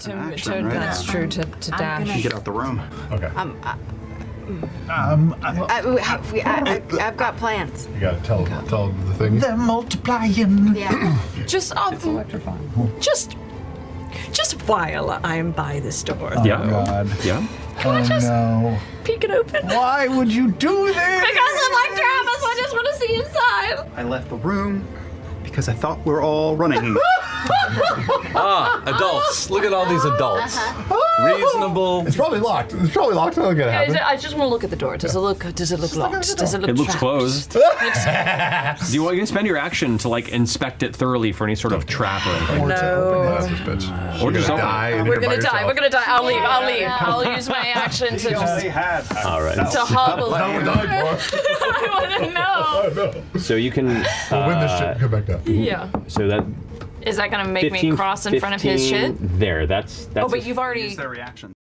To, an to, right? That's true, to, to I'm dash. gonna- Get out the room. Okay. Um, I, Um, I- I, we- I, we- I, I, I've got plans. You gotta tell tell them the thing. they're multiplying. Yeah. Just, um, just, just while I'm by this door, Oh, Yeah. God. Yeah. Oh, no. peek it open. Why would you do this? Because I'm like Travis, I just want to see inside. I left the room because I thought we were all running. Ah, adults. Look at all these adults. Reasonable. It's probably locked. It's probably locked. Nothing gonna I happen. ju- I just want to look at the door. Does it look? Does it look locked? Does it look? It looks trapped? closed. Do you want you can spend your action to like inspect it thoroughly for any sort of trap or anything? Or to No. open this bitch. Or You're just gonna open it. die. We're gonna die. We're gonna die. I'll leave. I'll leave. I'll use my action to just had. All right. to hobble That's her. what we're dying for. I want to know. So you can. We'll win this uh, shit and come back down. Yeah. So that Is that gonna make 15, me cross in front of his shit? There. That's that's. Oh, but a- you've already. Use their reaction.